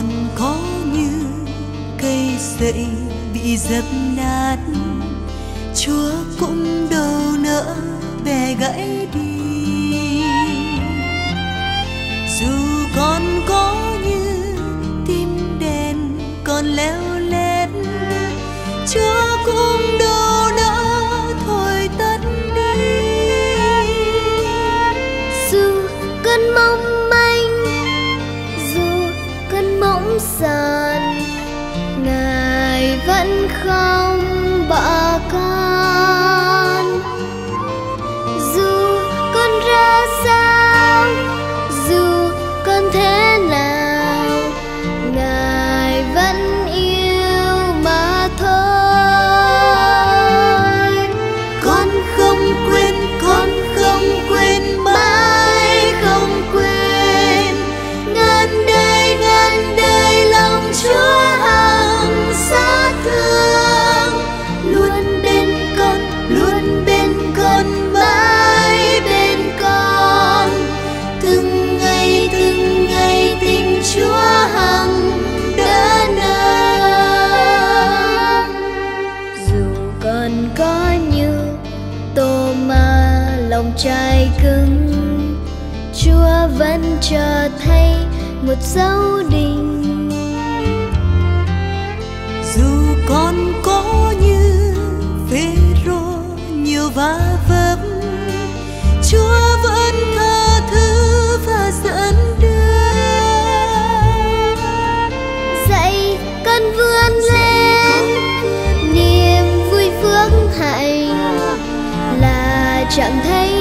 còn có như cây dậy bị dập nát. Chúa cũng đâu nỡ bè gãy đi. Dù còn có như tim đèn còn leo cơn sàn ngài vẫn không bỏ con lòng trai cứng chúa vẫn chờ thay một dấu đình. Dù con có như phêrô nhiều va vấp chúa vẫn tha thứ và dẫn đưa. Dạy con vươn lên. niềm vui phước hạnh là chẳng thấy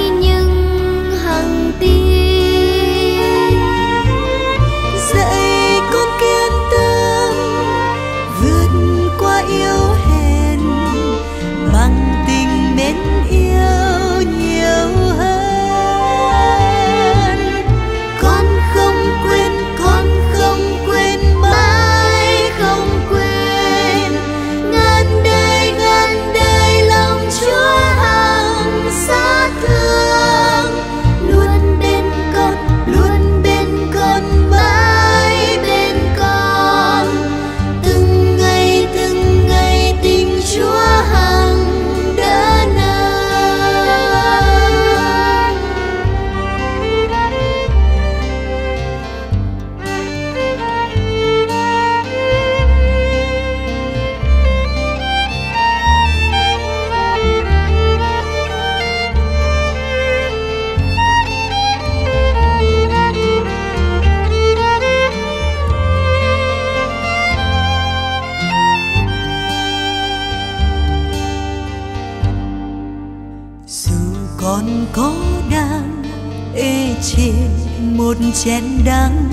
một chén đắng.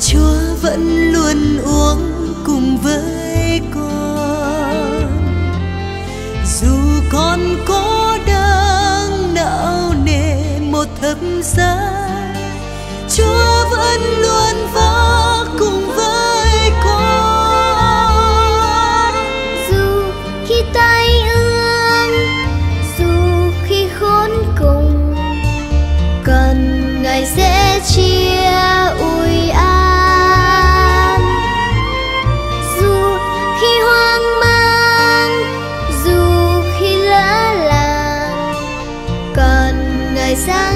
Chúa vẫn luôn uống cùng với con. Dù con có sun.